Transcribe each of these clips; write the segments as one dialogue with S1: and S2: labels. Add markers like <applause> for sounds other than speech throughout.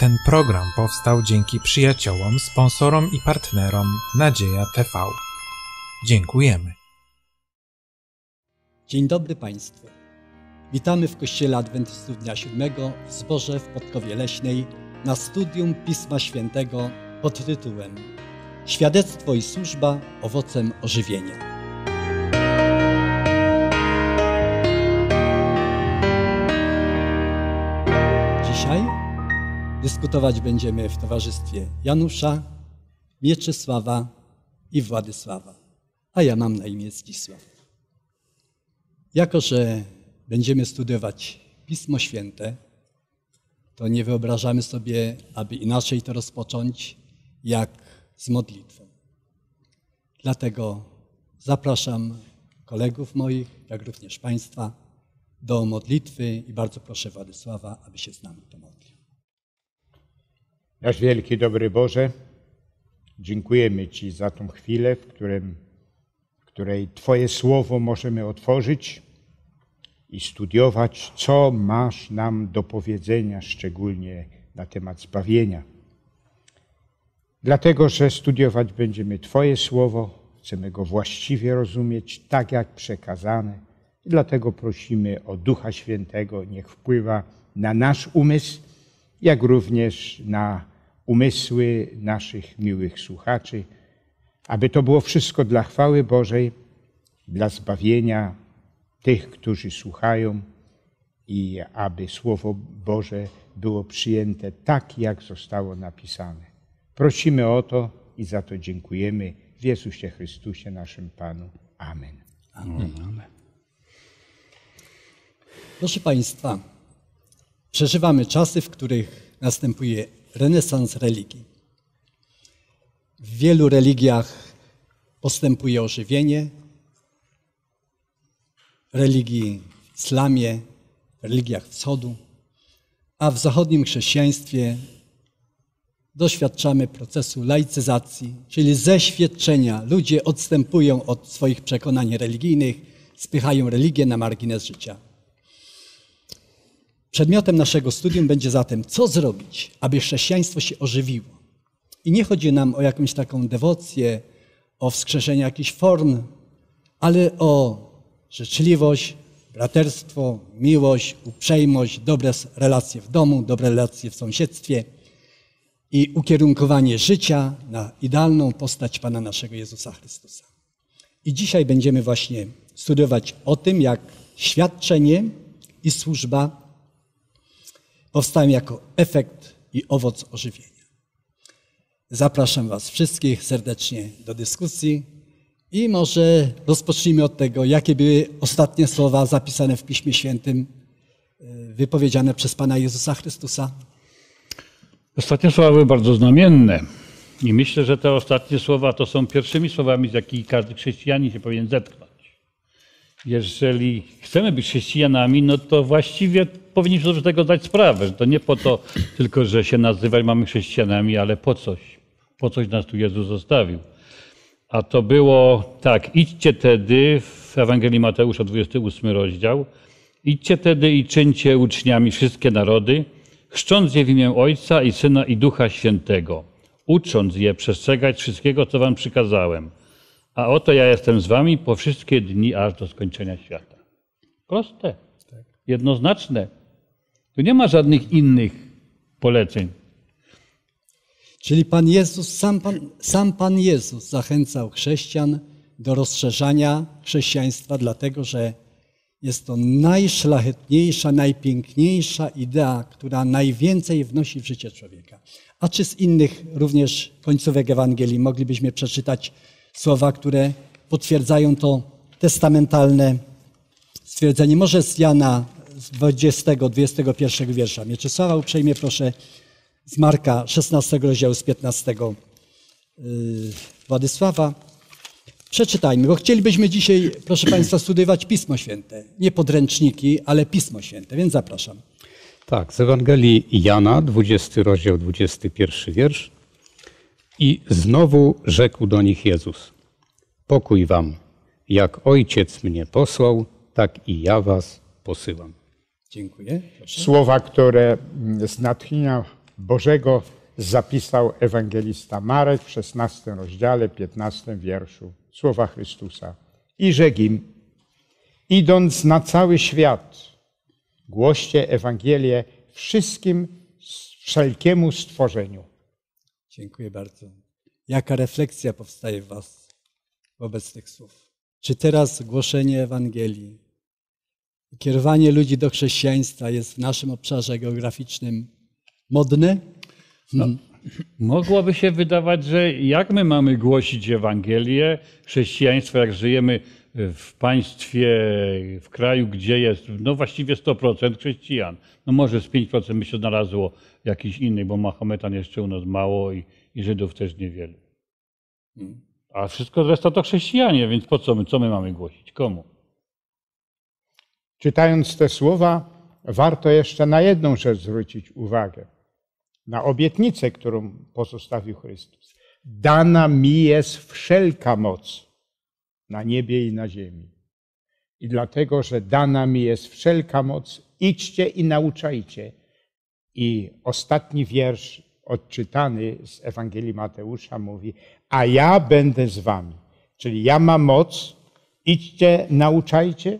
S1: Ten program powstał dzięki przyjaciołom, sponsorom i partnerom Nadzieja TV. Dziękujemy.
S2: Dzień dobry Państwu. Witamy w Kościele Adwentystów Dnia Siódmego w Zborze w Podkowie Leśnej na studium Pisma Świętego pod tytułem Świadectwo i służba owocem ożywienia. Dyskutować będziemy w towarzystwie Janusza, Mieczysława i Władysława, a ja mam na imię Zdzisław. Jako, że będziemy studiować Pismo Święte, to nie wyobrażamy sobie, aby inaczej to rozpocząć, jak z modlitwą. Dlatego zapraszam kolegów moich, jak również Państwa, do modlitwy i bardzo proszę Władysława, aby się z nami pomodlił.
S3: Nasz wielki, dobry Boże, dziękujemy Ci za tą chwilę, w, którym, w której Twoje słowo możemy otworzyć i studiować, co masz nam do powiedzenia, szczególnie na temat zbawienia. Dlatego, że studiować będziemy Twoje słowo, chcemy go właściwie rozumieć, tak jak przekazane. I dlatego prosimy o Ducha Świętego, niech wpływa na nasz umysł, jak również na umysły naszych miłych słuchaczy, aby to było wszystko dla chwały Bożej, dla zbawienia tych, którzy słuchają i aby Słowo Boże było przyjęte tak, jak zostało napisane. Prosimy o to i za to dziękujemy w Jezusie Chrystusie, naszym Panu. Amen.
S2: Amen. Proszę Państwa, przeżywamy czasy, w których następuje renesans religii. W wielu religiach postępuje ożywienie, religii w islamie, religiach wschodu, a w zachodnim chrześcijaństwie doświadczamy procesu laicyzacji, czyli zeświadczenia. Ludzie odstępują od swoich przekonań religijnych, spychają religię na margines życia. Przedmiotem naszego studium będzie zatem, co zrobić, aby chrześcijaństwo się ożywiło. I nie chodzi nam o jakąś taką dewocję, o wskrzeszenie jakichś form, ale o życzliwość, braterstwo, miłość, uprzejmość, dobre relacje w domu, dobre relacje w sąsiedztwie i ukierunkowanie życia na idealną postać Pana naszego Jezusa Chrystusa. I dzisiaj będziemy właśnie studiować o tym, jak świadczenie i służba powstają jako efekt i owoc ożywienia. Zapraszam Was wszystkich serdecznie do dyskusji i może rozpocznijmy od tego, jakie były ostatnie słowa zapisane w Piśmie Świętym, wypowiedziane przez Pana Jezusa Chrystusa.
S4: Ostatnie słowa były bardzo znamienne. I myślę, że te ostatnie słowa to są pierwszymi słowami, z jakimi każdy chrześcijanin się powinien zetknąć. Jeżeli chcemy być chrześcijanami, no to właściwie powinniśmy sobie z tego zdać sprawę, że to nie po to tylko, że się nazywać mamy chrześcijanami, ale po coś. Po coś nas tu Jezus zostawił. A to było tak, idźcie tedy w Ewangelii Mateusza, 28 rozdział, idźcie tedy i czyńcie uczniami wszystkie narody, chrzcząc je w imię Ojca i Syna i Ducha Świętego, ucząc je przestrzegać wszystkiego, co wam przykazałem. A oto ja jestem z wami po wszystkie dni, aż do skończenia świata. Proste, jednoznaczne. Tu nie ma żadnych innych poleceń.
S2: Czyli Pan Jezus, sam Pan, sam Pan Jezus zachęcał chrześcijan do rozszerzania chrześcijaństwa, dlatego że jest to najszlachetniejsza, najpiękniejsza idea, która najwięcej wnosi w życie człowieka. A czy z innych również końcówek Ewangelii moglibyśmy przeczytać słowa, które potwierdzają to testamentalne stwierdzenie? Może z Jana z 20, 21 wiersza. Mieczysława, uprzejmie proszę z Marka 16 rozdziału z 15 Władysława. Przeczytajmy, bo chcielibyśmy dzisiaj, proszę Państwa, studiować Pismo Święte. Nie podręczniki, ale Pismo Święte, więc zapraszam.
S5: Tak, z Ewangelii Jana, 20 rozdział, 21 wiersz. I znowu rzekł do nich Jezus: Pokój wam, jak ojciec mnie posłał, tak i ja was posyłam.
S2: Dziękuję. Proszę.
S3: Słowa, które z natchnienia Bożego zapisał ewangelista Marek w 16 rozdziale, 15 wierszu słowa Chrystusa. I rzekł im, idąc na cały świat, głoście Ewangelię wszystkim, wszelkiemu stworzeniu.
S2: Dziękuję bardzo. Jaka refleksja powstaje w Was wobec tych słów? Czy teraz głoszenie Ewangelii, kierowanie ludzi do chrześcijaństwa jest w naszym obszarze geograficznym modne?
S4: No, mogłoby się wydawać, że jak my mamy głosić Ewangelię, chrześcijaństwo, jak żyjemy w państwie, w kraju, gdzie jest no właściwie 100% chrześcijan. No może z 5% by się znalazło jakiś inny, bo Mahometan jeszcze u nas mało i, i Żydów też niewielu. A wszystko reszta to chrześcijanie, więc po co my, co my mamy głosić? Komu?
S3: Czytając te słowa, warto jeszcze na jedną rzecz zwrócić uwagę. Na obietnicę, którą pozostawił Chrystus. Dana mi jest wszelka moc na niebie i na ziemi. I dlatego, że dana mi jest wszelka moc, idźcie i nauczajcie. I ostatni wiersz odczytany z Ewangelii Mateusza mówi, a ja będę z wami. Czyli ja mam moc, idźcie, nauczajcie,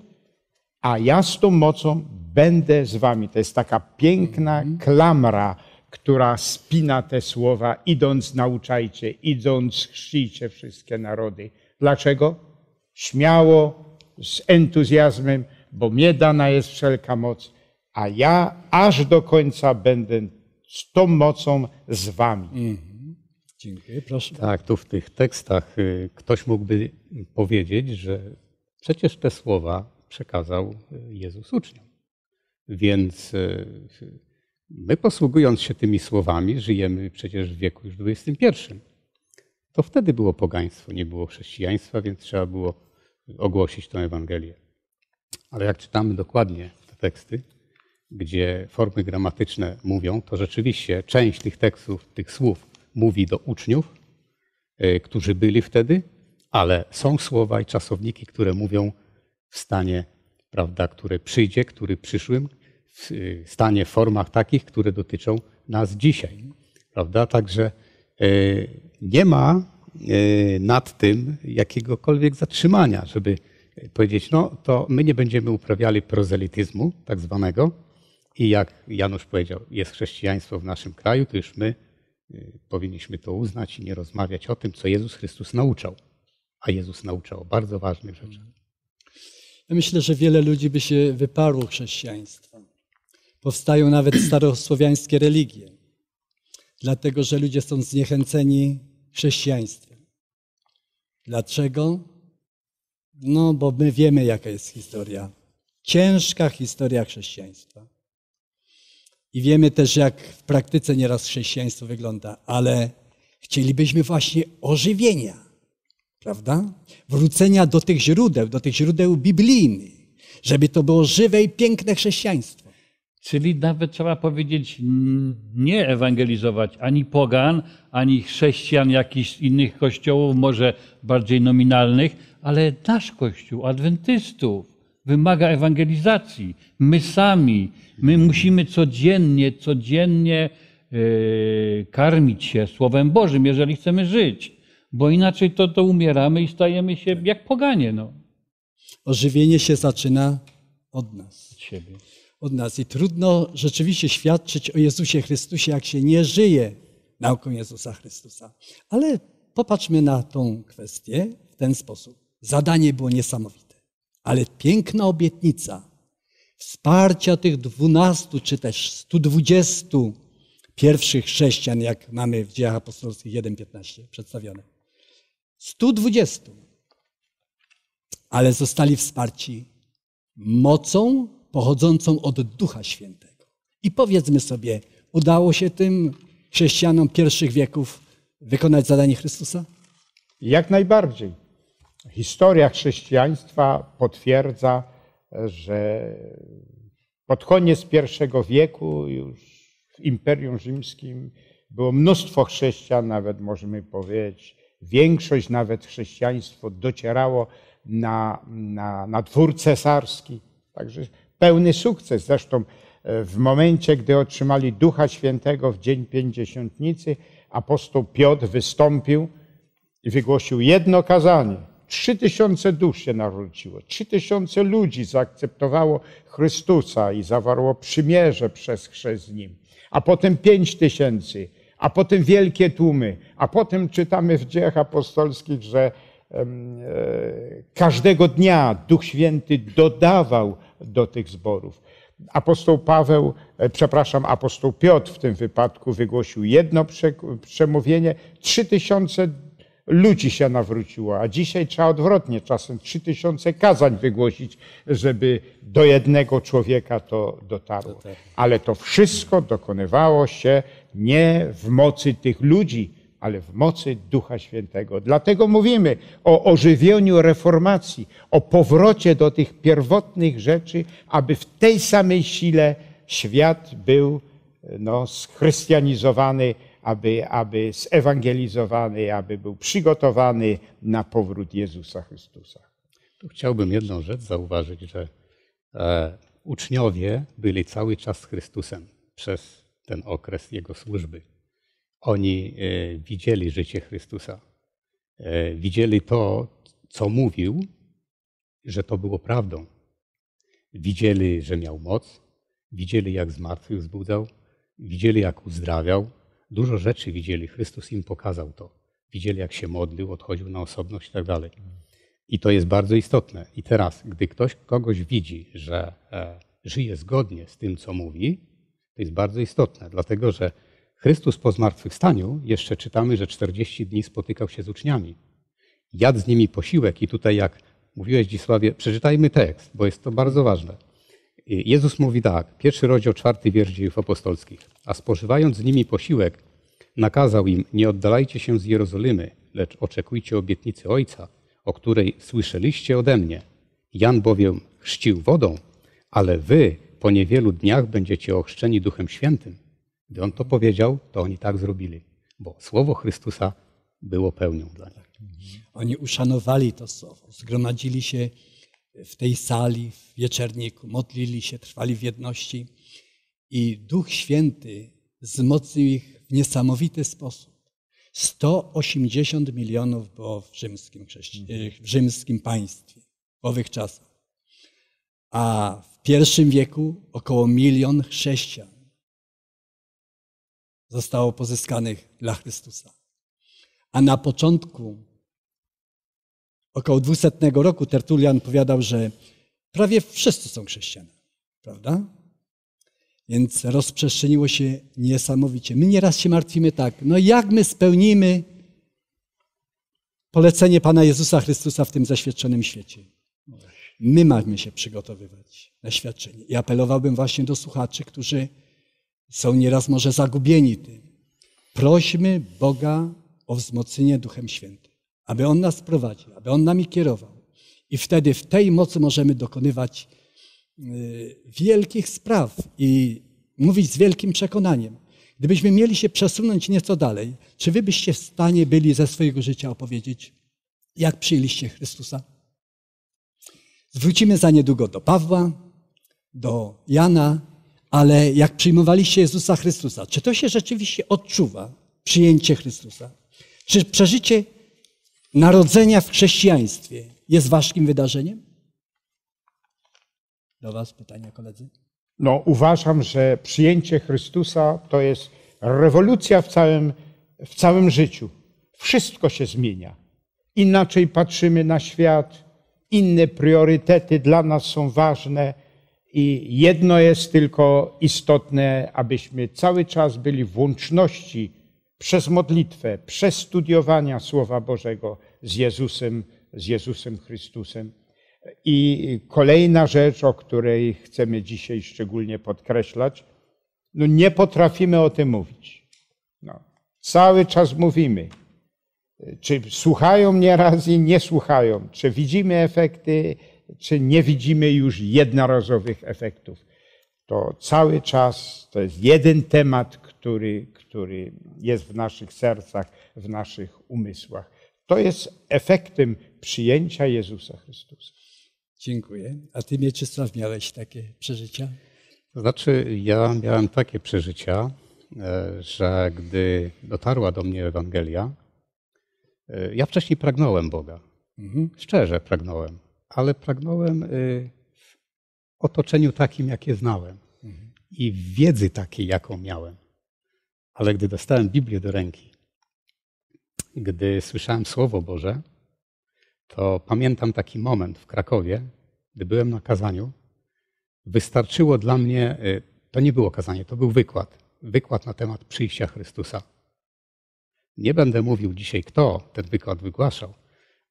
S3: a ja z tą mocą będę z wami. To jest taka piękna klamra, która spina te słowa, idąc nauczajcie, idąc chrzcijcie wszystkie narody. Dlaczego? Śmiało, z entuzjazmem, bo mnie dana jest wszelka moc, a ja aż do końca będę z tą mocą z wami.
S2: Dziękuję, proszę.
S5: Tak, tu w tych tekstach y, ktoś mógłby powiedzieć, że przecież te słowa przekazał y, Jezus uczniom. Więc y, my posługując się tymi słowami, żyjemy przecież w wieku już XXI. To wtedy było pogaństwo, nie było chrześcijaństwa, więc trzeba było ogłosić tę Ewangelię. Ale jak czytamy dokładnie te teksty, gdzie formy gramatyczne mówią, to rzeczywiście część tych tekstów, tych słów mówi do uczniów, y, którzy byli wtedy, ale są słowa i czasowniki, które mówią w stanie, prawda, które przyjdzie, który przyszłym, w y, stanie, w formach takich, które dotyczą nas dzisiaj. Prawda? Także y, nie ma nad tym jakiegokolwiek zatrzymania, żeby powiedzieć, no to my nie będziemy uprawiali prozelityzmu tak zwanego i jak Janusz powiedział, jest chrześcijaństwo w naszym kraju, to już my y, powinniśmy to uznać i nie rozmawiać o tym, co Jezus Chrystus nauczał. A Jezus nauczał o bardzo ważnych rzeczach.
S2: Ja myślę, że wiele ludzi by się wyparło chrześcijaństwa. Powstają nawet starosłowiańskie religie, dlatego że ludzie są zniechęceni chrześcijaństwem. Dlaczego? No, bo my wiemy, jaka jest historia. Ciężka historia chrześcijaństwa. I wiemy też, jak w praktyce nieraz chrześcijaństwo wygląda, ale chcielibyśmy właśnie ożywienia, prawda? Wrócenia do tych źródeł, do tych źródeł biblijnych, żeby to było żywe i piękne chrześcijaństwo.
S4: Czyli nawet trzeba powiedzieć, nie ewangelizować ani pogan, ani chrześcijan jakichś innych kościołów, może bardziej nominalnych, ale nasz kościół, adwentystów, wymaga ewangelizacji. My sami, my musimy codziennie, codziennie yy, karmić się Słowem Bożym, jeżeli chcemy żyć, bo inaczej to, to umieramy i stajemy się jak poganie. No.
S2: Ożywienie się zaczyna od nas.
S4: Od siebie.
S2: Od nas. I trudno rzeczywiście świadczyć o Jezusie Chrystusie, jak się nie żyje nauką Jezusa Chrystusa. Ale popatrzmy na tą kwestię w ten sposób. Zadanie było niesamowite, ale piękna obietnica wsparcia tych dwunastu czy też 120 pierwszych chrześcijan, jak mamy w dziejach apostolskich 1.15 przedstawione. 120. Ale zostali wsparci mocą pochodzącą od Ducha Świętego. I powiedzmy sobie, udało się tym chrześcijanom pierwszych wieków wykonać zadanie Chrystusa?
S3: Jak najbardziej. Historia chrześcijaństwa potwierdza, że pod koniec I wieku już w Imperium Rzymskim było mnóstwo chrześcijan, nawet możemy powiedzieć, większość nawet chrześcijaństwo docierało na, na, na dwór cesarski. Także pełny sukces. Zresztą e, w momencie, gdy otrzymali Ducha Świętego w dzień Pięćdziesiątnicy, apostoł Piotr wystąpił i wygłosił jedno kazanie. Trzy tysiące dusz się nawróciło, trzy tysiące ludzi zaakceptowało Chrystusa i zawarło przymierze przez chrzest z Nim. A potem pięć tysięcy, a potem wielkie tłumy, a potem czytamy w dziejach apostolskich, że każdego dnia Duch Święty dodawał do tych zborów. Apostoł Paweł, e, przepraszam, apostoł Piotr w tym wypadku wygłosił jedno przemówienie, trzy tysiące ludzi się nawróciło, a dzisiaj trzeba odwrotnie, czasem trzy tysiące kazań wygłosić, żeby do jednego człowieka to dotarło. Ale to wszystko dokonywało się nie w mocy tych ludzi, ale w mocy Ducha Świętego. Dlatego mówimy o ożywieniu reformacji, o powrocie do tych pierwotnych rzeczy, aby w tej samej sile świat był no, schrystianizowany, aby, aby zewangelizowany, aby był przygotowany na powrót Jezusa Chrystusa.
S5: Tu chciałbym jedną rzecz zauważyć, że e, uczniowie byli cały czas z Chrystusem przez ten okres Jego służby. Oni e, widzieli życie Chrystusa. E, widzieli to, co mówił, że to było prawdą. Widzieli, że miał moc, widzieli, jak zmartwych zbudzał, widzieli, jak uzdrawiał. Dużo rzeczy widzieli. Chrystus im pokazał to. Widzieli, jak się modlił, odchodził na osobność i tak dalej. I to jest bardzo istotne. I teraz, gdy ktoś kogoś widzi, że e, żyje zgodnie z tym, co mówi, to jest bardzo istotne, dlatego że Chrystus po zmartwychwstaniu, jeszcze czytamy, że 40 dni spotykał się z uczniami. Jadł z nimi posiłek i tutaj, jak mówiłeś Dzisławie, przeczytajmy tekst, bo jest to bardzo ważne. Jezus mówi tak, pierwszy rozdział, czwarty wiersz dziejów apostolskich. A spożywając z nimi posiłek, nakazał im, nie oddalajcie się z Jerozolimy, lecz oczekujcie obietnicy Ojca, o której słyszeliście ode mnie. Jan bowiem chrzcił wodą, ale wy po niewielu dniach będziecie ochrzczeni Duchem Świętym. Gdy on to powiedział, to oni tak zrobili, bo słowo Chrystusa było pełnią dla nich.
S2: Oni uszanowali to słowo, zgromadzili się w tej sali, w wieczerniku, modlili się, trwali w jedności i Duch Święty wzmocnił ich w niesamowity sposób. 180 milionów było w rzymskim, w rzymskim państwie w owych czasach. A w pierwszym wieku około milion chrześcijan zostało pozyskanych dla Chrystusa. A na początku, około 200 roku, Tertulian powiadał, że prawie wszyscy są chrześcijanie, prawda? Więc rozprzestrzeniło się niesamowicie. My nieraz się martwimy tak, no jak my spełnimy polecenie Pana Jezusa Chrystusa w tym zaświadczonym świecie? My mamy się przygotowywać na świadczenie. I apelowałbym właśnie do słuchaczy, którzy są nieraz może zagubieni tym. Prośmy Boga o wzmocnienie Duchem Świętym, aby On nas prowadził, aby On nami kierował. I wtedy w tej mocy możemy dokonywać y, wielkich spraw i mówić z wielkim przekonaniem. Gdybyśmy mieli się przesunąć nieco dalej, czy wy byście w stanie byli ze swojego życia opowiedzieć, jak przyjęliście Chrystusa? Zwrócimy za niedługo do Pawła, do Jana, ale jak przyjmowaliście Jezusa Chrystusa, czy to się rzeczywiście odczuwa, przyjęcie Chrystusa? Czy przeżycie narodzenia w chrześcijaństwie jest waszym wydarzeniem? Do was pytania, koledzy.
S3: No, uważam, że przyjęcie Chrystusa to jest rewolucja w całym, w całym życiu. Wszystko się zmienia. Inaczej patrzymy na świat, inne priorytety dla nas są ważne i jedno jest tylko istotne, abyśmy cały czas byli w łączności przez modlitwę, przez studiowania Słowa Bożego z Jezusem, z Jezusem Chrystusem. I kolejna rzecz, o której chcemy dzisiaj szczególnie podkreślać, no nie potrafimy o tym mówić. No, cały czas mówimy. Czy słuchają mnie raz i nie słuchają? Czy widzimy efekty? Czy nie widzimy już jednorazowych efektów. To cały czas to jest jeden temat, który, który jest w naszych sercach, w naszych umysłach. To jest efektem przyjęcia Jezusa Chrystusa.
S2: Dziękuję. A ty, Mieczysław, miałeś takie przeżycia?
S5: To znaczy, ja miałem takie przeżycia, e, że gdy dotarła do mnie Ewangelia, e, ja wcześniej pragnąłem Boga.
S2: Mhm.
S5: Szczerze pragnąłem, ale pragnąłem e, w otoczeniu takim, jakie znałem i w wiedzy takiej, jaką miałem. Ale gdy dostałem Biblię do ręki, gdy słyszałem Słowo Boże, to pamiętam taki moment w Krakowie, gdy byłem na kazaniu. Wystarczyło dla mnie, y, to nie było kazanie, to był wykład. Wykład na temat przyjścia Chrystusa. Nie będę mówił dzisiaj, kto ten wykład wygłaszał,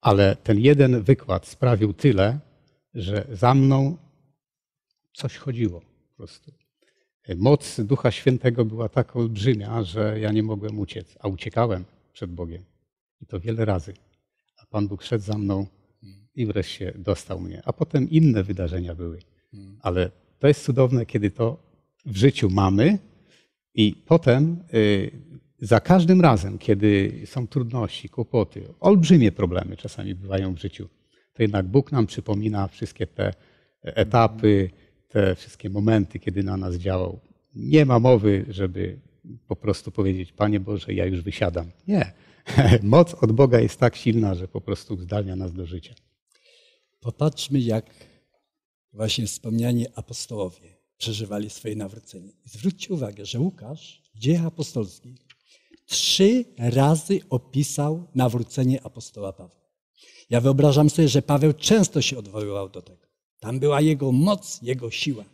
S5: ale ten jeden wykład sprawił tyle, że za mną coś chodziło po prostu. Moc Ducha Świętego była tak olbrzymia, że ja nie mogłem uciec, a uciekałem przed Bogiem. I to wiele razy. A Pan Bóg szedł za mną i wreszcie dostał mnie. A potem inne wydarzenia były. Ale to jest cudowne, kiedy to w życiu mamy i potem y, za każdym razem, kiedy są trudności, kłopoty, olbrzymie problemy czasami bywają w życiu, to jednak Bóg nam przypomina wszystkie te etapy, te wszystkie momenty, kiedy na nas działał. Nie ma mowy, żeby po prostu powiedzieć, Panie Boże, ja już wysiadam. Nie. <laughs> Moc od Boga jest tak silna, że po prostu zdalnia nas do życia.
S2: Popatrzmy, jak właśnie wspomniani apostołowie przeżywali swoje nawrócenie. Zwróćcie uwagę, że Łukasz w dziejach apostolskich trzy razy opisał nawrócenie apostoła Pawła. Ja wyobrażam sobie, że Paweł często się odwoływał do tego. Tam była jego moc, jego siła.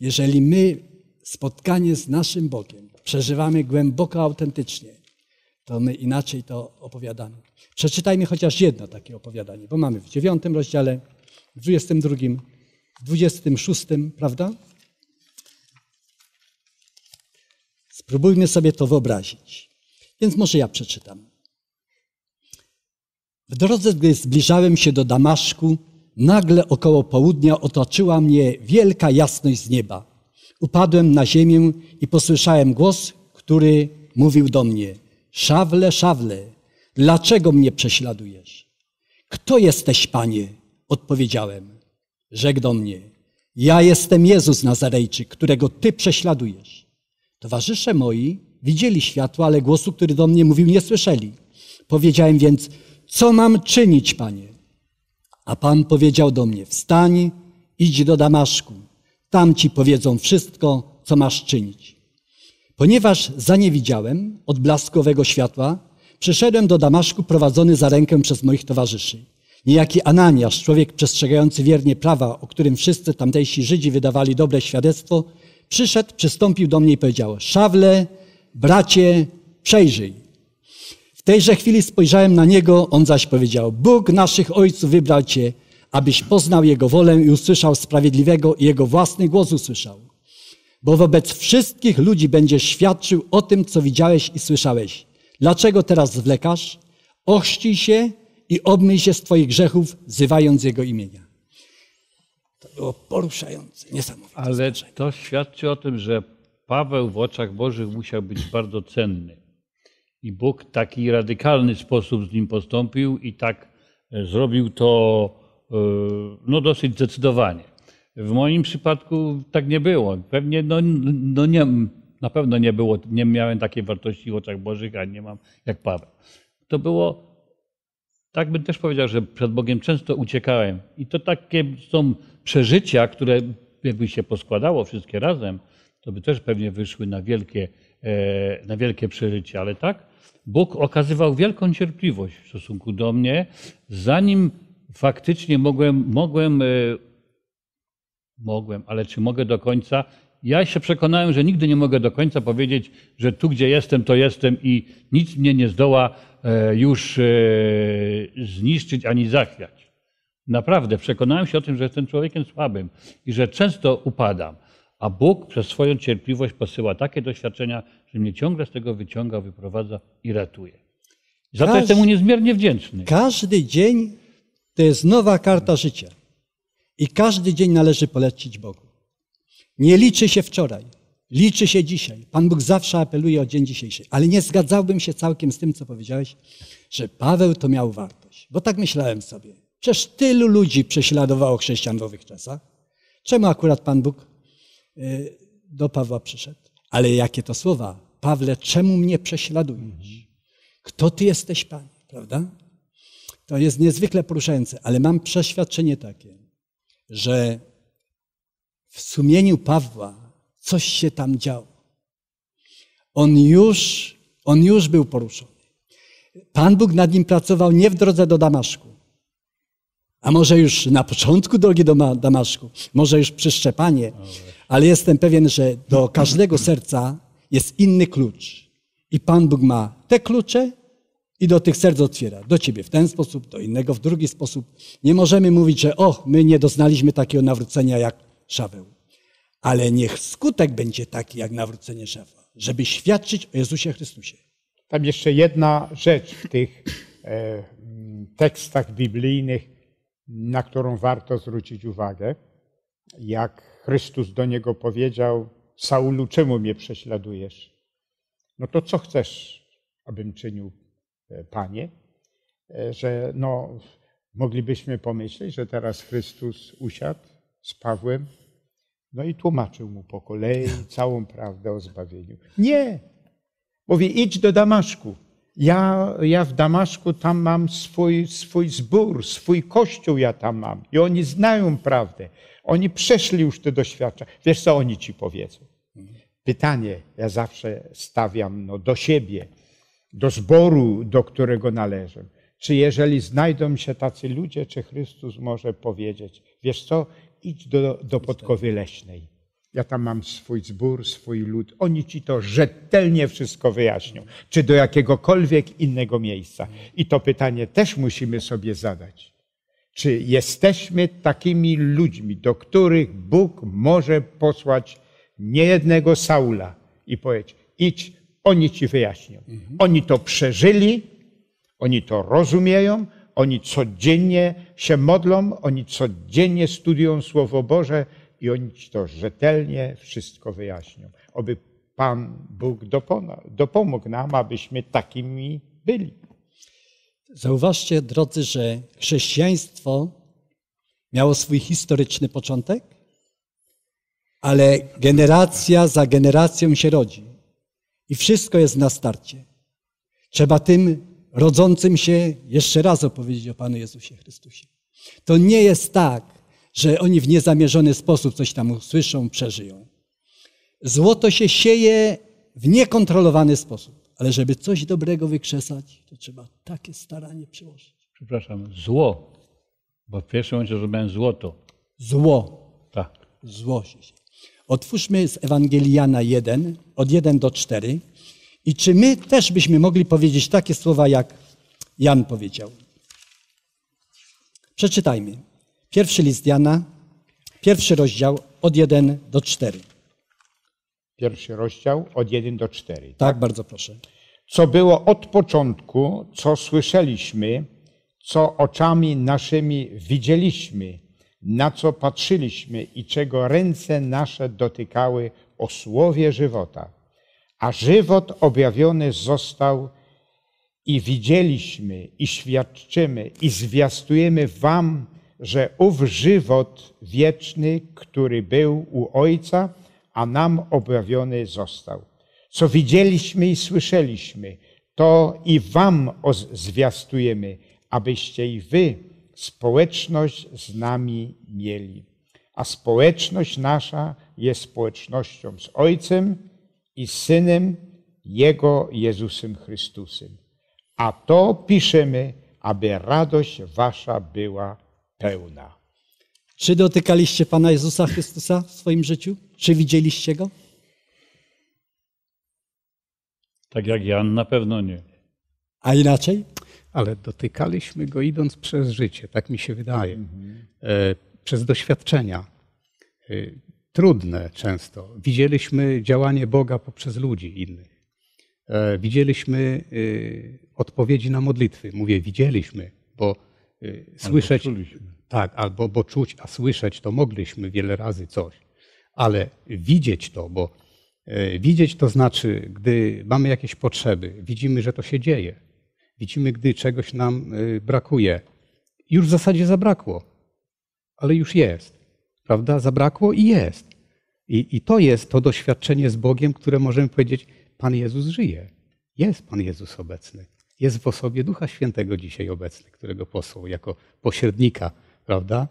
S2: Jeżeli my spotkanie z naszym Bogiem przeżywamy głęboko, autentycznie, to my inaczej to opowiadamy. Przeczytajmy chociaż jedno takie opowiadanie, bo mamy w dziewiątym rozdziale, w dwudziestym drugim, w dwudziestym szóstym, prawda? Spróbujmy sobie to wyobrazić. Więc może ja przeczytam. W drodze, gdy zbliżałem się do Damaszku, nagle około południa otoczyła mnie wielka jasność z nieba. Upadłem na ziemię i posłyszałem głos, który mówił do mnie: Szawle, szawle, dlaczego mnie prześladujesz? Kto jesteś, panie? Odpowiedziałem. Rzekł do mnie: Ja jestem Jezus Nazarejczyk, którego ty prześladujesz. Towarzysze moi widzieli światło, ale głosu, który do mnie mówił, nie słyszeli. Powiedziałem więc: Co mam czynić, panie? A pan powiedział do mnie: Wstań, idź do Damaszku. Tam ci powiedzą wszystko, co masz czynić. Ponieważ zaniewidziałem odblaskowego światła, przyszedłem do Damaszku prowadzony za rękę przez moich towarzyszy. Niejaki Ananiasz, człowiek przestrzegający wiernie prawa, o którym wszyscy tamtejsi Żydzi wydawali dobre świadectwo, przyszedł, przystąpił do mnie i powiedział: Szawle, bracie, przejrzyj. W tejże chwili spojrzałem na niego, on zaś powiedział: Bóg naszych ojców wybrał cię, abyś poznał jego wolę i usłyszał sprawiedliwego i jego własny głos usłyszał. Bo wobec wszystkich ludzi będziesz świadczył o tym, co widziałeś i słyszałeś. Dlaczego teraz zwlekasz? Ochrzcij się i obmyj się z twoich grzechów, wzywając jego imienia. Było poruszające, niesamowite.
S4: Ale
S2: zdarzenie.
S4: to świadczy o tym, że Paweł w oczach Bożych musiał być bardzo cenny. I Bóg w taki radykalny sposób z nim postąpił i tak e, zrobił to e, no, dosyć zdecydowanie. W moim przypadku tak nie było. Pewnie no, no nie, na pewno nie było, nie miałem takiej wartości w oczach Bożych, a nie mam jak Paweł. To było, tak bym też powiedział, że przed Bogiem często uciekałem. I to takie są przeżycia, które jakby się poskładało wszystkie razem, to by też pewnie wyszły na wielkie, e, na wielkie przeżycia. Ale tak, Bóg okazywał wielką cierpliwość w stosunku do mnie, zanim faktycznie mogłem, mogłem, e, mogłem, ale czy mogę do końca? Ja się przekonałem, że nigdy nie mogę do końca powiedzieć, że tu, gdzie jestem, to jestem i nic mnie nie zdoła e, już e, zniszczyć ani zachwiać. Naprawdę przekonałem się o tym, że jestem człowiekiem słabym i że często upadam. A Bóg przez swoją cierpliwość posyła takie doświadczenia, że mnie ciągle z tego wyciąga, wyprowadza i ratuje. Za to jestem mu niezmiernie wdzięczny.
S2: Każdy dzień to jest nowa karta życia. I każdy dzień należy polecić Bogu. Nie liczy się wczoraj, liczy się dzisiaj. Pan Bóg zawsze apeluje o dzień dzisiejszy. Ale nie zgadzałbym się całkiem z tym, co powiedziałeś, że Paweł to miał wartość. Bo tak myślałem sobie. Przecież tylu ludzi prześladowało chrześcijan w owych czasach. Czemu akurat Pan Bóg y, do Pawła przyszedł. Ale jakie to słowa? Pawle, czemu mnie prześladujesz? Kto ty jesteś, Panie? Prawda? To jest niezwykle poruszające, ale mam przeświadczenie takie, że w sumieniu Pawła coś się tam działo. On już, on już był poruszony. Pan Bóg nad nim pracował nie w drodze do Damaszku, a może już na początku drogi do Damaszku, może już przyszczepanie, ale jestem pewien, że do każdego serca jest inny klucz. I Pan Bóg ma te klucze i do tych serc otwiera. Do ciebie w ten sposób, do innego w drugi sposób. Nie możemy mówić, że o, my nie doznaliśmy takiego nawrócenia jak Szaweł. Ale niech skutek będzie taki jak nawrócenie Szawła, żeby świadczyć o Jezusie Chrystusie.
S3: Tam jeszcze jedna rzecz w tych e, tekstach biblijnych, na którą warto zwrócić uwagę. Jak Chrystus do niego powiedział: Saulu, czemu mnie prześladujesz? No to co chcesz, abym czynił, e, panie? E, że no, moglibyśmy pomyśleć, że teraz Chrystus usiadł z Pawłem, no i tłumaczył mu po kolei całą prawdę o zbawieniu. Nie, Mówi, idź do Damaszku. Ja, ja w Damaszku tam mam swój, swój zbór, swój kościół ja tam mam. I oni znają prawdę. Oni przeszli już te doświadczenia. Wiesz, co oni ci powiedzą? Pytanie ja zawsze stawiam no, do siebie, do zboru, do którego należę. Czy jeżeli znajdą się tacy ludzie, czy Chrystus może powiedzieć, wiesz co, idź do, do Podkowy Leśnej ja tam mam swój zbór, swój lud. Oni ci to rzetelnie wszystko wyjaśnią. Czy do jakiegokolwiek innego miejsca. I to pytanie też musimy sobie zadać. Czy jesteśmy takimi ludźmi, do których Bóg może posłać niejednego Saula i powiedzieć, idź, oni ci wyjaśnią. Oni to przeżyli, oni to rozumieją, oni codziennie się modlą, oni codziennie studiują Słowo Boże, i oni ci to rzetelnie wszystko wyjaśnią. Oby Pan Bóg dopomógł nam, abyśmy takimi byli.
S2: Zauważcie, drodzy, że chrześcijaństwo miało swój historyczny początek, ale generacja za generacją się rodzi. I wszystko jest na starcie. Trzeba tym rodzącym się jeszcze raz opowiedzieć o Panu Jezusie Chrystusie. To nie jest tak, że oni w niezamierzony sposób coś tam usłyszą, przeżyją. Złoto się sieje w niekontrolowany sposób, ale żeby coś dobrego wykrzesać, to trzeba takie staranie przyłożyć.
S4: Przepraszam, zło, bo w pierwszym momencie rozumiałem złoto.
S2: Zło.
S4: Tak.
S2: Zło się. Otwórzmy z Ewangeliana 1, od 1 do 4. I czy my też byśmy mogli powiedzieć takie słowa, jak Jan powiedział? Przeczytajmy. Pierwszy list Jana, pierwszy rozdział od 1 do 4.
S3: Pierwszy rozdział od 1 do 4. Tak,
S2: tak, bardzo proszę.
S3: Co było od początku, co słyszeliśmy, co oczami naszymi widzieliśmy, na co patrzyliśmy i czego ręce nasze dotykały o słowie żywota. A żywot objawiony został i widzieliśmy, i świadczymy, i zwiastujemy Wam że ów żywot wieczny, który był u Ojca, a nam objawiony został. Co widzieliśmy i słyszeliśmy, to i wam zwiastujemy, abyście i wy społeczność z nami mieli. A społeczność nasza jest społecznością z Ojcem i Synem Jego Jezusem Chrystusem. A to piszemy, aby radość wasza była pełna.
S2: Czy dotykaliście Pana Jezusa Chrystusa w swoim życiu? Czy widzieliście Go?
S4: Tak jak Jan, na pewno nie.
S2: A inaczej?
S5: Ale dotykaliśmy Go idąc przez życie, tak mi się wydaje. Mhm. E, przez doświadczenia. Trudne często. Widzieliśmy działanie Boga poprzez ludzi innych. E, widzieliśmy odpowiedzi na modlitwy. Mówię, widzieliśmy, bo słyszeć. Tak, albo bo czuć, a słyszeć to mogliśmy wiele razy coś, ale widzieć to, bo e, widzieć to znaczy, gdy mamy jakieś potrzeby, widzimy, że to się dzieje. Widzimy, gdy czegoś nam e, brakuje. Już w zasadzie zabrakło, ale już jest. Prawda? Zabrakło i jest. I, I to jest to doświadczenie z Bogiem, które możemy powiedzieć, Pan Jezus żyje. Jest Pan Jezus obecny. Jest w osobie Ducha Świętego dzisiaj obecny, którego posłał jako pośrednika, prawda,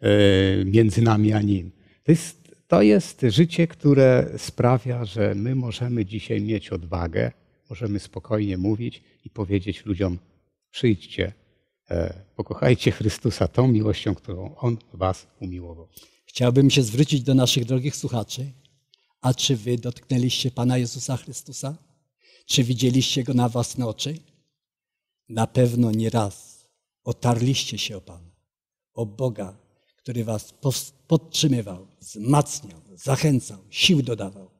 S5: e, między nami a Nim. To jest, to jest życie, które sprawia, że my możemy dzisiaj mieć odwagę, możemy spokojnie mówić i powiedzieć ludziom: przyjdźcie, pokochajcie Chrystusa tą miłością, którą On was umiłował.
S2: Chciałbym się zwrócić do naszych drogich słuchaczy. A czy wy dotknęliście Pana Jezusa Chrystusa? Czy widzieliście Go na własne oczy? Na pewno nie raz otarliście się o Pana, o Boga, który was podtrzymywał, wzmacniał, zachęcał, sił dodawał.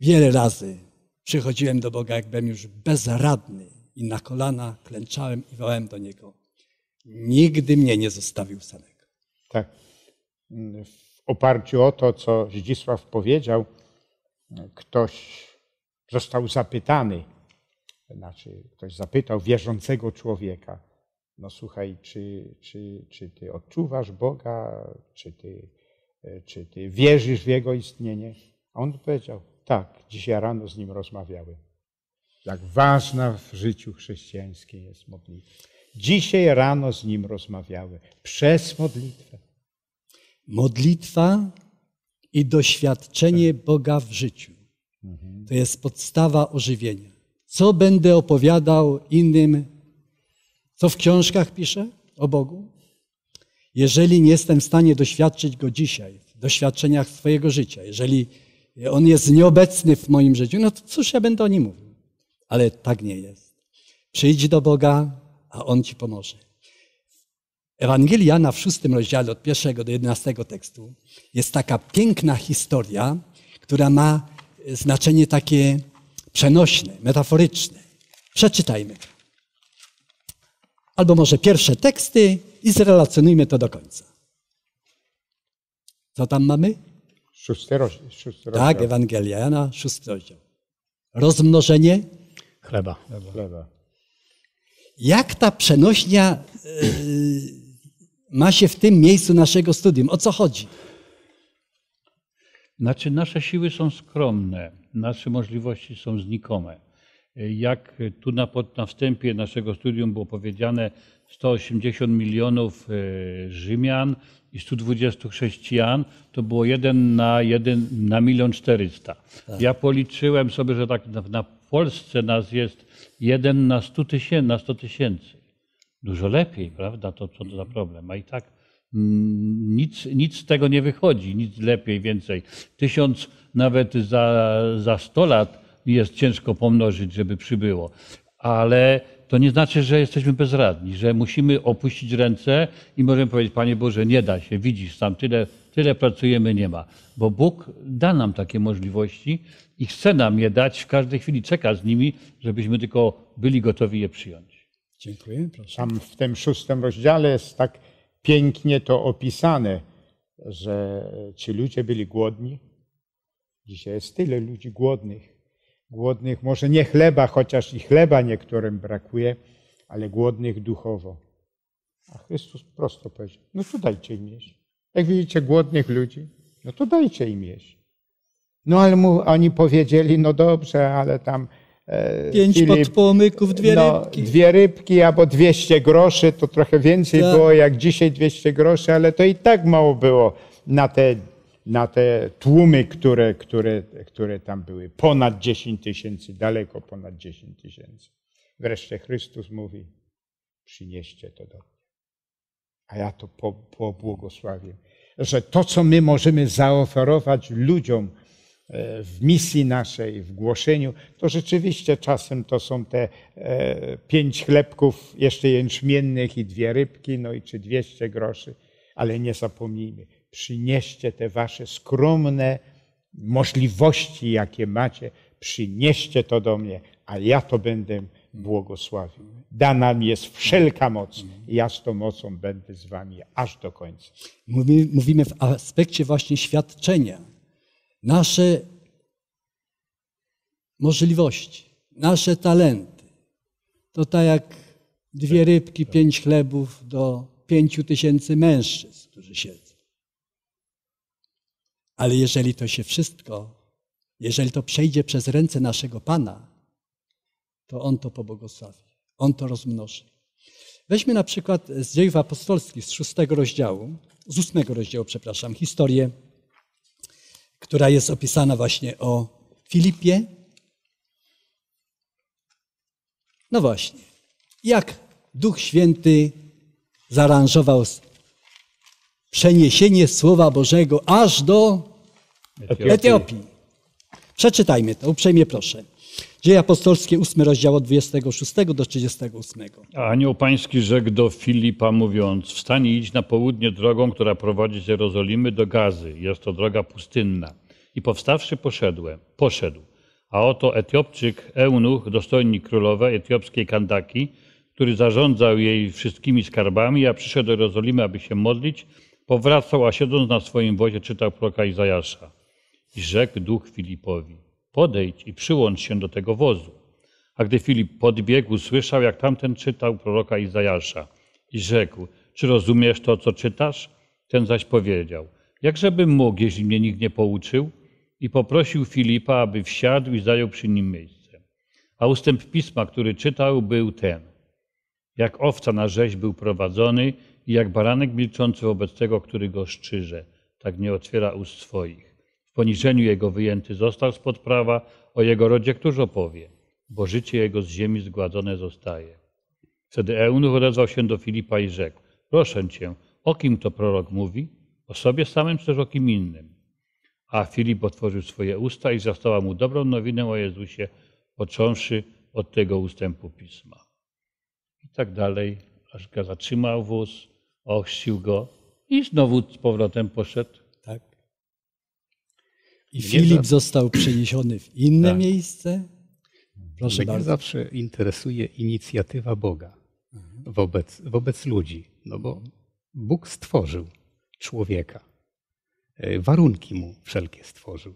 S2: Wiele razy przychodziłem do Boga, jak byłem już bezradny i na kolana klęczałem i wołałem do Niego. Nigdy mnie nie zostawił samego.
S3: Tak. W oparciu o to, co Zdzisław powiedział, ktoś został zapytany, znaczy ktoś zapytał wierzącego człowieka, no słuchaj, czy, czy, czy ty odczuwasz Boga, czy ty, czy ty wierzysz w Jego istnienie? A on powiedział, tak, dzisiaj rano z Nim rozmawiałem. Jak ważna w życiu chrześcijańskim jest modlitwa. Dzisiaj rano z Nim rozmawiałem przez modlitwę.
S2: Modlitwa i doświadczenie Boga w życiu. To jest podstawa ożywienia. Co będę opowiadał innym, co w książkach piszę o Bogu? Jeżeli nie jestem w stanie doświadczyć Go dzisiaj, w doświadczeniach swojego życia, jeżeli On jest nieobecny w moim życiu, no to cóż ja będę o Nim mówił? Ale tak nie jest. Przyjdź do Boga, a On Ci pomoże. Ewangelii Jana w szóstym rozdziale od pierwszego do jedenastego tekstu jest taka piękna historia, która ma znaczenie takie przenośne, metaforyczne. Przeczytajmy. Albo może pierwsze teksty i zrelacjonujmy to do końca. Co tam mamy?
S3: Szósty, roz, szósty
S2: rozdział. Tak, Ewangelia Jana, szósty rozdział. Rozmnożenie
S5: chleba.
S3: chleba.
S2: Jak ta przenośnia yy, ma się w tym miejscu naszego studium? O co chodzi?
S4: Znaczy, nasze siły są skromne, nasze możliwości są znikome. Jak tu na, na wstępie naszego studium było powiedziane, 180 milionów e, Rzymian i 120 chrześcijan, to było jeden na jeden na milion 400. Tak. Ja policzyłem sobie, że tak na, na Polsce nas jest jeden na 100 tysięcy. Na 100 tysięcy. Dużo lepiej, prawda? To co to za problem. A i tak mm, nic, nic z tego nie wychodzi, nic lepiej, więcej. Tysiąc nawet za, za 100 lat jest ciężko pomnożyć, żeby przybyło. Ale to nie znaczy, że jesteśmy bezradni, że musimy opuścić ręce i możemy powiedzieć, Panie Boże, nie da się, widzisz, tam tyle, tyle pracujemy, nie ma. Bo Bóg da nam takie możliwości i chce nam je dać w każdej chwili, czeka z nimi, żebyśmy tylko byli gotowi je przyjąć.
S2: Dziękuję, proszę.
S3: Tam w tym szóstym rozdziale jest tak pięknie to opisane, że ci ludzie byli głodni. Dzisiaj jest tyle ludzi głodnych głodnych, może nie chleba, chociaż i chleba niektórym brakuje, ale głodnych duchowo. A Chrystus prosto powiedział, no to dajcie im. Jak widzicie głodnych ludzi, no to dajcie im jeść. No ale mu, oni powiedzieli, no dobrze, ale tam
S2: e, Pięć Filip, podpłomyków, dwie no, rybki.
S3: Dwie rybki albo 200 groszy, to trochę więcej tak. było jak dzisiaj 200 groszy, ale to i tak mało było na te na te tłumy, które, które, które tam były. Ponad 10 tysięcy, daleko ponad 10 tysięcy. Wreszcie Chrystus mówi: przynieście to do. A ja to pobłogosławię. Że to, co my możemy zaoferować ludziom e, w misji naszej, w głoszeniu, to rzeczywiście czasem to są te e, pięć chlebków jeszcze jęczmiennych i dwie rybki, no i czy dwieście groszy, ale nie zapomnijmy, przynieście te wasze skromne możliwości, jakie macie, przynieście to do mnie, a ja to będę błogosławił. Dana mi jest wszelka moc ja z tą mocą będę z wami aż do końca.
S2: Mówimy w aspekcie właśnie świadczenia. Nasze możliwości, nasze talenty. To tak jak dwie rybki, pięć chlebów do pięciu tysięcy mężczyzn, którzy siedzą. Ale jeżeli to się wszystko, jeżeli to przejdzie przez ręce naszego Pana, to On to pobłogosławi. On to rozmnoży. Weźmy na przykład z dziejów apostolskich z szóstego rozdziału, z ósmego rozdziału, przepraszam, historię, która jest opisana właśnie o Filipie. No właśnie, jak Duch Święty zaaranżował przeniesienie Słowa Bożego aż do
S4: Etiopii.
S2: Etiopii. Przeczytajmy to, uprzejmie proszę. Dzieje apostolskie, 8 rozdział od 26 do 38.
S4: A anioł pański rzekł do Filipa, mówiąc: Wstań i idź na południe drogą, która prowadzi z Jerozolimy do Gazy. Jest to droga pustynna. I powstawszy poszedłem, poszedł. A oto Etiopczyk, eunuch, dostojnik królowej etiopskiej Kandaki, który zarządzał jej wszystkimi skarbami, a przyszedł do Jerozolimy, aby się modlić, powracał, a siedząc na swoim wozie czytał proroka Izajasza. I rzekł duch Filipowi, podejdź i przyłącz się do tego wozu. A gdy Filip podbiegł, słyszał, jak tamten czytał proroka Izajasza. I rzekł, czy rozumiesz to, co czytasz? Ten zaś powiedział, jakżebym mógł, jeśli mnie nikt nie pouczył? I poprosił Filipa, aby wsiadł i zajął przy nim miejsce. A ustęp pisma, który czytał, był ten. Jak owca na rzeź był prowadzony i jak baranek milczący wobec tego, który go szczyże, tak nie otwiera ust swoich. Poniżeniu jego wyjęty został spod prawa, o jego rodzie któż opowie, bo życie jego z ziemi zgładzone zostaje. Wtedy eunuch odezwał się do Filipa i rzekł, proszę cię, o kim to prorok mówi? O sobie samym czy też o kim innym? A Filip otworzył swoje usta i zastała mu dobrą nowinę o Jezusie, począwszy od tego ustępu pisma. I tak dalej, aż go zatrzymał wóz, ochrzcił go i znowu z powrotem poszedł.
S2: I Filip został przeniesiony w inne
S5: Tak.
S2: miejsce. Proszę
S5: Mnie
S2: bardzo.
S5: zawsze interesuje inicjatywa Boga wobec, wobec ludzi, no bo Bóg stworzył człowieka. E, Warunki mu wszelkie stworzył.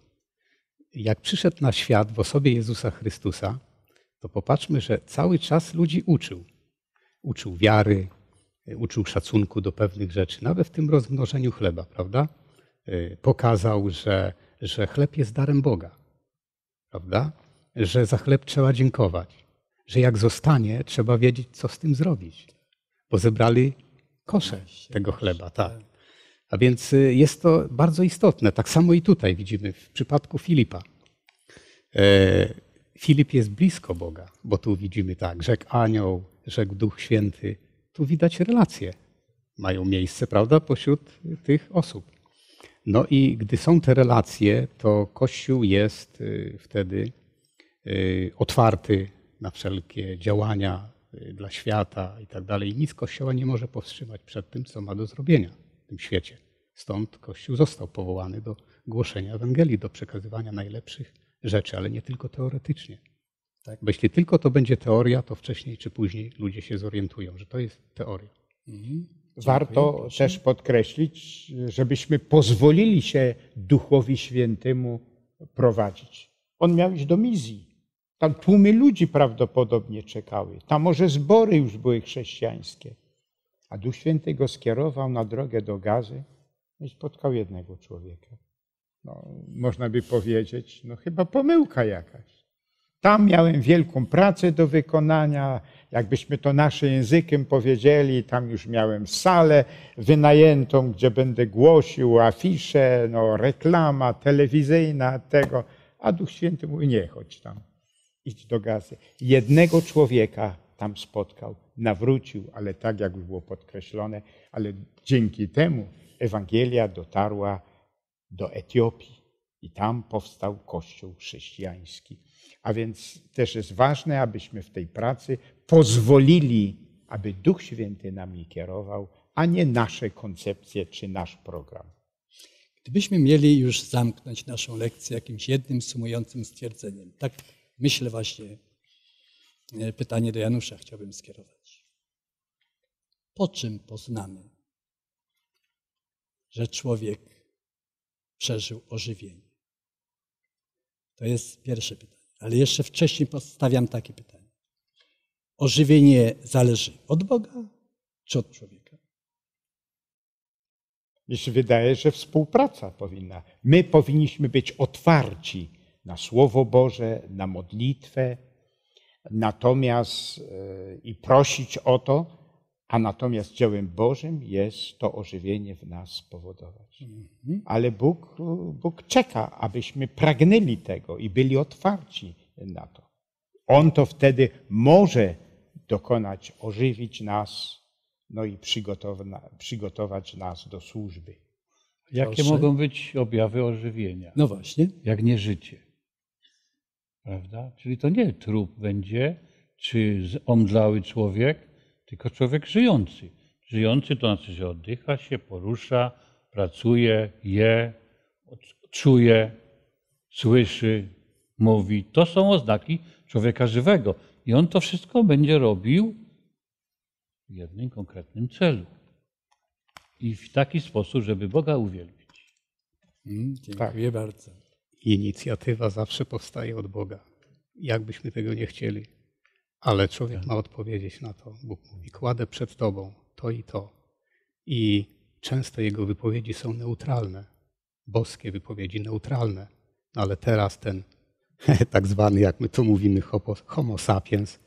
S5: Jak przyszedł na świat w osobie Jezusa Chrystusa, to popatrzmy, że cały czas ludzi uczył. Uczył wiary, e, uczył szacunku do pewnych rzeczy, nawet w tym rozmnożeniu chleba, prawda? E, Pokazał, że, że chleb jest darem Boga prawda? Że za chleb trzeba dziękować, że jak zostanie, trzeba wiedzieć, co z tym zrobić, bo zebrali kosze tego chleba, tak. A więc y, jest to bardzo istotne. Tak samo i tutaj widzimy w przypadku Filipa. E, Filip jest blisko Boga, bo tu widzimy tak, rzekł anioł, rzekł Duch Święty. Tu widać relacje mają miejsce, prawda, pośród tych osób. No i gdy są te relacje, to Kościół jest y, wtedy y, otwarty na wszelkie działania y, dla świata i tak dalej. Nic Kościoła nie może powstrzymać przed tym, co ma do zrobienia w tym świecie. Stąd Kościół został powołany do głoszenia Ewangelii, do przekazywania najlepszych rzeczy, ale nie tylko teoretycznie.
S2: Tak.
S5: Bo jeśli tylko to będzie teoria, to wcześniej czy później ludzie się zorientują, że to jest teoria.
S2: Mhm.
S3: Warto też podkreślić, żebyśmy pozwolili się Duchowi Świętemu prowadzić. On miał iść do misji. Tam tłumy ludzi prawdopodobnie czekały. Tam może zbory już były chrześcijańskie. A Duch Święty go skierował na drogę do Gazy i spotkał jednego człowieka. No, można by powiedzieć, no chyba pomyłka jakaś. Tam miałem wielką pracę do wykonania, jakbyśmy to naszym językiem powiedzieli, tam już miałem salę wynajętą, gdzie będę głosił afisze, no, reklama telewizyjna tego, a Duch Święty mówi, nie chodź tam, idź do gazy. Jednego człowieka tam spotkał, nawrócił, ale tak jak było podkreślone, ale dzięki temu Ewangelia dotarła do Etiopii i tam powstał Kościół chrześcijański. A więc też jest ważne, abyśmy w tej pracy pozwolili, aby Duch Święty nami kierował, a nie nasze koncepcje czy nasz program.
S2: Gdybyśmy mieli już zamknąć naszą lekcję jakimś jednym sumującym stwierdzeniem, tak myślę właśnie, e, pytanie do Janusza chciałbym skierować. Po czym poznamy, że człowiek przeżył ożywienie? To jest pierwsze pytanie. Ale jeszcze wcześniej postawiam takie pytanie. Ożywienie zależy od Boga czy od człowieka?
S3: Mi się wydaje, że współpraca powinna. My powinniśmy być otwarci na Słowo Boże, na modlitwę, natomiast e, i prosić o to, a natomiast dziełem Bożym jest to ożywienie w nas spowodować. Ale Bóg, Bóg czeka, abyśmy pragnęli tego i byli otwarci na to. On to wtedy może dokonać, ożywić nas, no i przygotować nas do służby.
S4: Jakie Proszę. mogą być objawy ożywienia?
S2: No właśnie.
S4: Jak nie życie. Prawda? Czyli to nie trup będzie, czy omdlały człowiek, tylko człowiek żyjący. Żyjący to znaczy, że oddycha się, porusza, pracuje, je, czuje, słyszy, mówi. To są oznaki człowieka żywego. I on to wszystko będzie robił w jednym konkretnym celu. I w taki sposób, żeby Boga uwielbić.
S2: Mm, dziękuję tak. bardzo.
S5: Inicjatywa zawsze powstaje od Boga. Jakbyśmy tego nie chcieli. Ale człowiek tak. ma odpowiedzieć na to. Bóg mówi, kładę przed Tobą to i to. I często jego wypowiedzi są neutralne. Boskie wypowiedzi neutralne. No ale teraz ten <laughs> tak zwany, jak my tu mówimy, homo sapiens,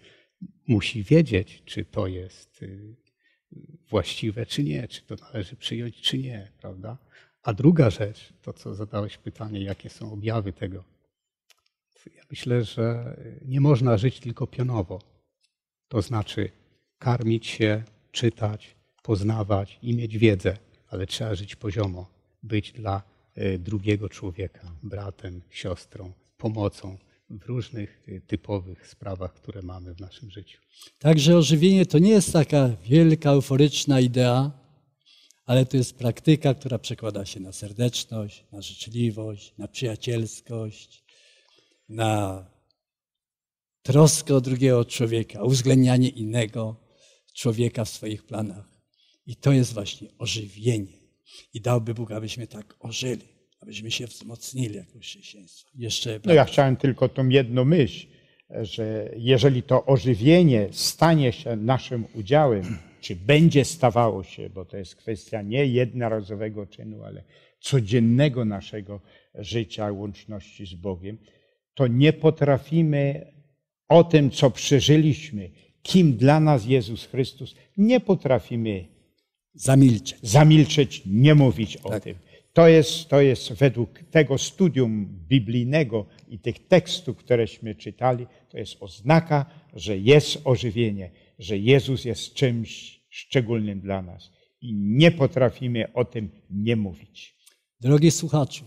S5: musi wiedzieć, czy to jest y, właściwe, czy nie, czy to należy przyjąć, czy nie, prawda? A druga rzecz, to co zadałeś pytanie, jakie są objawy tego. Ja myślę, że nie można żyć tylko pionowo. To znaczy karmić się, czytać, poznawać i mieć wiedzę, ale trzeba żyć poziomo, być dla y, drugiego człowieka, bratem, siostrą, pomocą w różnych y, typowych sprawach, które mamy w naszym życiu.
S2: Także ożywienie to nie jest taka wielka, euforyczna idea, ale to jest praktyka, która przekłada się na serdeczność, na życzliwość, na przyjacielskość, na troskę o drugiego człowieka, uwzględnianie innego człowieka w swoich planach. I to jest właśnie ożywienie. I dałby Bóg, abyśmy tak ożyli abyśmy się wzmocnili jako chrześcijaństwo. Jeszcze
S3: no ja chciałem tylko tą jedną myśl, że jeżeli to ożywienie stanie się naszym udziałem, czy będzie stawało się, bo to jest kwestia nie jednorazowego czynu, ale codziennego naszego życia, łączności z Bogiem, to nie potrafimy o tym, co przeżyliśmy, kim dla nas Jezus Chrystus, nie potrafimy
S2: zamilczeć,
S3: zamilczeć nie mówić o tak. tym. To jest, to jest według tego studium biblijnego i tych tekstów, któreśmy czytali, to jest oznaka, że jest ożywienie, że Jezus jest czymś szczególnym dla nas i nie potrafimy o tym nie mówić.
S2: Drogi słuchaczu,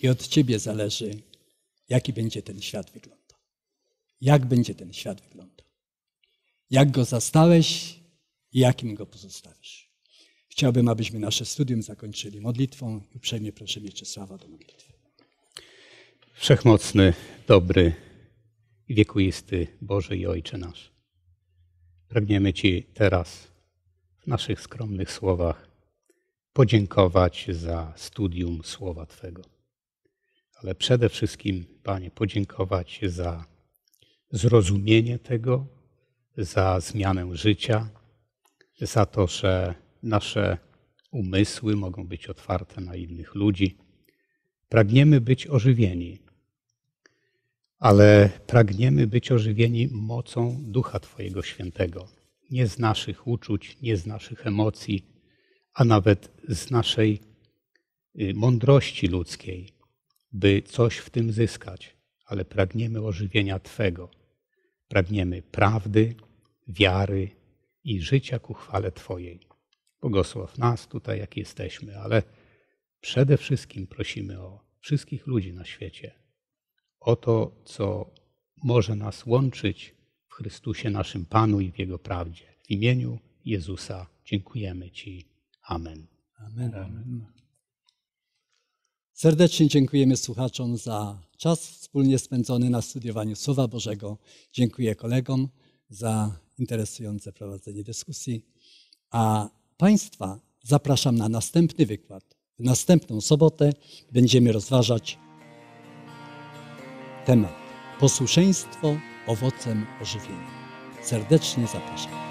S2: i od Ciebie zależy, jaki będzie ten świat wyglądał. Jak będzie ten świat wyglądał. Jak go zastałeś i jakim go pozostawisz. Chciałbym, abyśmy nasze studium zakończyli modlitwą i uprzejmie proszę Mieczysława do modlitwy.
S5: Wszechmocny, dobry i wiekuisty Boże i Ojcze nasz. Pragniemy Ci teraz w naszych skromnych słowach podziękować za studium Słowa Twego. Ale przede wszystkim, Panie, podziękować za zrozumienie tego, za zmianę życia, za to, że nasze umysły mogą być otwarte na innych ludzi. Pragniemy być ożywieni, ale pragniemy być ożywieni mocą Ducha Twojego Świętego. Nie z naszych uczuć, nie z naszych emocji, a nawet z naszej y, mądrości ludzkiej, by coś w tym zyskać, ale pragniemy ożywienia Twego. Pragniemy prawdy, wiary i życia ku chwale Twojej. Błogosław nas tutaj, jak jesteśmy, ale przede wszystkim prosimy o wszystkich ludzi na świecie, o to, co może nas łączyć w Chrystusie naszym Panu i w Jego prawdzie. W imieniu Jezusa dziękujemy Ci. Amen.
S2: Amen. Amen. Serdecznie dziękujemy słuchaczom za czas wspólnie spędzony na studiowaniu Słowa Bożego. Dziękuję kolegom za interesujące prowadzenie dyskusji. A Państwa zapraszam na następny wykład. W następną sobotę będziemy rozważać temat posłuszeństwo owocem ożywienia. Serdecznie zapraszam.